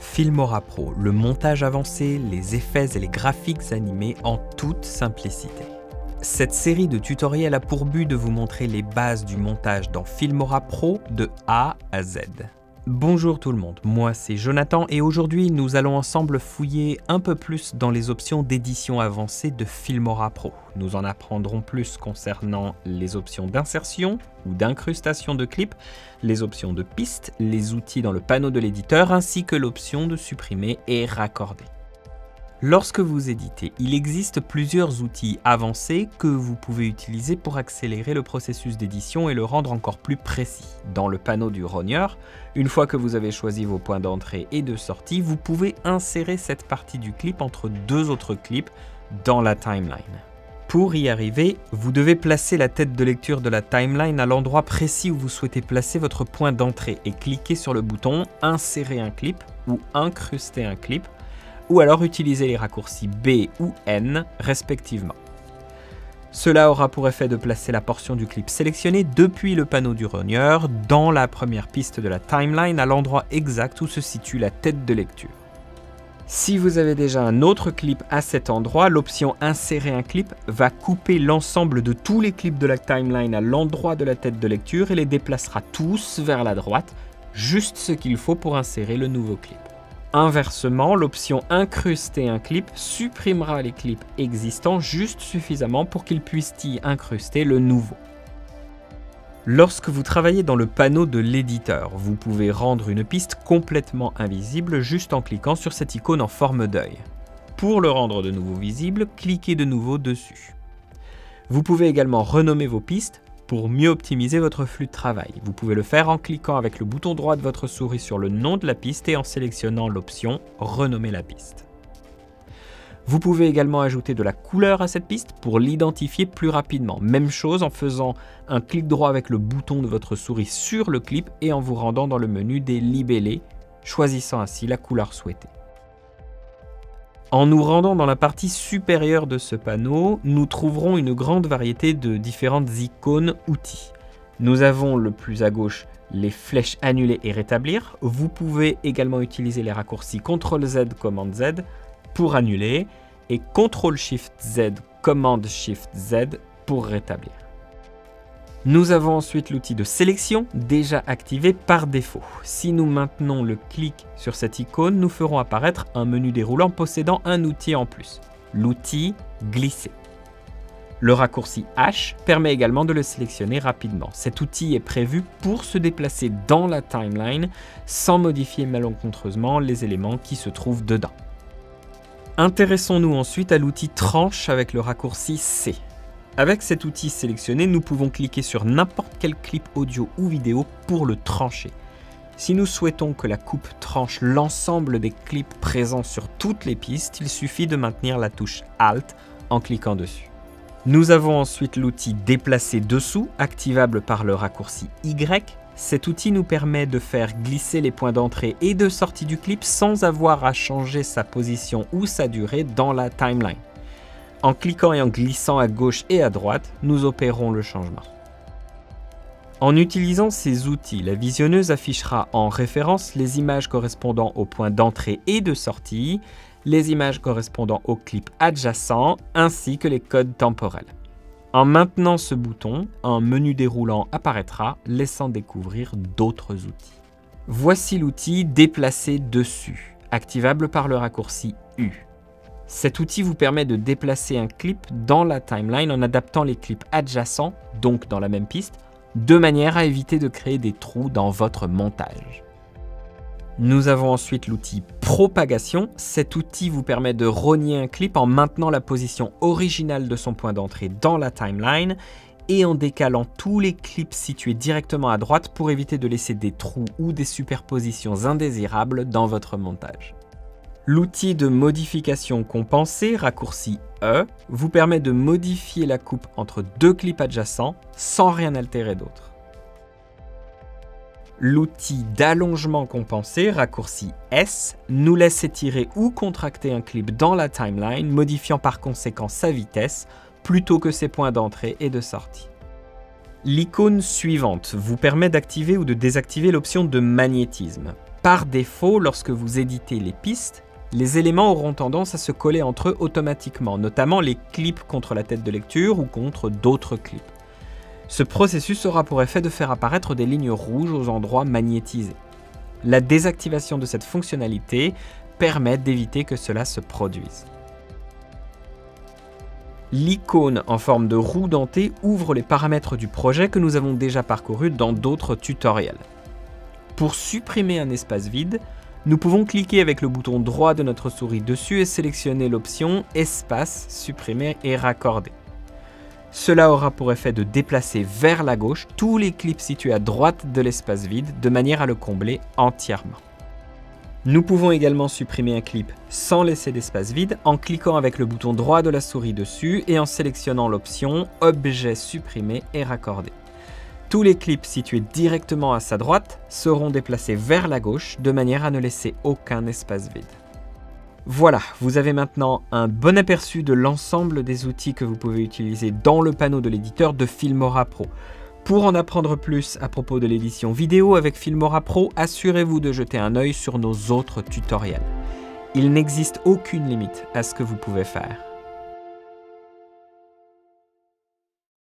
Filmora Pro, le montage avancé, les effets et les graphiques animés en toute simplicité. Cette série de tutoriels a pour but de vous montrer les bases du montage dans Filmora Pro de A à Z. Bonjour tout le monde, moi c'est Jonathan et aujourd'hui nous allons ensemble fouiller un peu plus dans les options d'édition avancée de Filmora Pro. Nous en apprendrons plus concernant les options d'insertion ou d'incrustation de clips, les options de piste, les outils dans le panneau de l'éditeur ainsi que l'option de supprimer et raccorder. Lorsque vous éditez, il existe plusieurs outils avancés que vous pouvez utiliser pour accélérer le processus d'édition et le rendre encore plus précis. Dans le panneau du rogneur, une fois que vous avez choisi vos points d'entrée et de sortie, vous pouvez insérer cette partie du clip entre deux autres clips dans la timeline. Pour y arriver, vous devez placer la tête de lecture de la timeline à l'endroit précis où vous souhaitez placer votre point d'entrée et cliquer sur le bouton Insérer un clip ou Incruster un clip ou alors utiliser les raccourcis B ou N respectivement. Cela aura pour effet de placer la portion du clip sélectionné depuis le panneau du rogneur dans la première piste de la timeline à l'endroit exact où se situe la tête de lecture. Si vous avez déjà un autre clip à cet endroit, l'option Insérer un clip va couper l'ensemble de tous les clips de la timeline à l'endroit de la tête de lecture et les déplacera tous vers la droite, juste ce qu'il faut pour insérer le nouveau clip. Inversement, l'option incruster un clip supprimera les clips existants juste suffisamment pour qu'ils puissent y incruster le nouveau. Lorsque vous travaillez dans le panneau de l'éditeur, vous pouvez rendre une piste complètement invisible juste en cliquant sur cette icône en forme d'œil. Pour le rendre de nouveau visible, cliquez de nouveau dessus. Vous pouvez également renommer vos pistes pour mieux optimiser votre flux de travail. Vous pouvez le faire en cliquant avec le bouton droit de votre souris sur le nom de la piste et en sélectionnant l'option Renommer la piste. Vous pouvez également ajouter de la couleur à cette piste pour l'identifier plus rapidement. Même chose en faisant un clic droit avec le bouton de votre souris sur le clip et en vous rendant dans le menu des libellés, choisissant ainsi la couleur souhaitée. En nous rendant dans la partie supérieure de ce panneau, nous trouverons une grande variété de différentes icônes outils. Nous avons le plus à gauche les flèches annuler et rétablir. Vous pouvez également utiliser les raccourcis CTRL Z, Command Z pour annuler et CTRL SHIFT Z, Command SHIFT Z pour rétablir. Nous avons ensuite l'outil de sélection déjà activé par défaut. Si nous maintenons le clic sur cette icône, nous ferons apparaître un menu déroulant possédant un outil en plus, l'outil glisser. Le raccourci H permet également de le sélectionner rapidement. Cet outil est prévu pour se déplacer dans la timeline sans modifier malencontreusement les éléments qui se trouvent dedans. Intéressons-nous ensuite à l'outil tranche avec le raccourci C. Avec cet outil sélectionné, nous pouvons cliquer sur n'importe quel clip audio ou vidéo pour le trancher. Si nous souhaitons que la coupe tranche l'ensemble des clips présents sur toutes les pistes, il suffit de maintenir la touche Alt en cliquant dessus. Nous avons ensuite l'outil Déplacer dessous, activable par le raccourci Y. Cet outil nous permet de faire glisser les points d'entrée et de sortie du clip sans avoir à changer sa position ou sa durée dans la timeline. En cliquant et en glissant à gauche et à droite, nous opérons le changement. En utilisant ces outils, la visionneuse affichera en référence les images correspondant aux points d'entrée et de sortie, les images correspondant aux clips adjacents, ainsi que les codes temporels. En maintenant ce bouton, un menu déroulant apparaîtra, laissant découvrir d'autres outils. Voici l'outil Déplacer dessus, activable par le raccourci U. Cet outil vous permet de déplacer un clip dans la timeline en adaptant les clips adjacents, donc dans la même piste, de manière à éviter de créer des trous dans votre montage. Nous avons ensuite l'outil propagation. Cet outil vous permet de rogner un clip en maintenant la position originale de son point d'entrée dans la timeline et en décalant tous les clips situés directement à droite pour éviter de laisser des trous ou des superpositions indésirables dans votre montage. L'outil de modification compensée, raccourci E, vous permet de modifier la coupe entre deux clips adjacents sans rien altérer d'autre. L'outil d'allongement compensé, raccourci S, nous laisse étirer ou contracter un clip dans la timeline, modifiant par conséquent sa vitesse plutôt que ses points d'entrée et de sortie. L'icône suivante vous permet d'activer ou de désactiver l'option de magnétisme. Par défaut, lorsque vous éditez les pistes, les éléments auront tendance à se coller entre eux automatiquement, notamment les clips contre la tête de lecture ou contre d'autres clips. Ce processus aura pour effet de faire apparaître des lignes rouges aux endroits magnétisés. La désactivation de cette fonctionnalité permet d'éviter que cela se produise. L'icône en forme de roue dentée ouvre les paramètres du projet que nous avons déjà parcouru dans d'autres tutoriels. Pour supprimer un espace vide, nous pouvons cliquer avec le bouton droit de notre souris dessus et sélectionner l'option Espace, supprimer et raccorder. Cela aura pour effet de déplacer vers la gauche tous les clips situés à droite de l'espace vide de manière à le combler entièrement. Nous pouvons également supprimer un clip sans laisser d'espace vide en cliquant avec le bouton droit de la souris dessus et en sélectionnant l'option Objet supprimé et raccordé. Tous les clips situés directement à sa droite seront déplacés vers la gauche de manière à ne laisser aucun espace vide. Voilà, vous avez maintenant un bon aperçu de l'ensemble des outils que vous pouvez utiliser dans le panneau de l'éditeur de Filmora Pro. Pour en apprendre plus à propos de l'édition vidéo avec Filmora Pro, assurez-vous de jeter un œil sur nos autres tutoriels. Il n'existe aucune limite à ce que vous pouvez faire.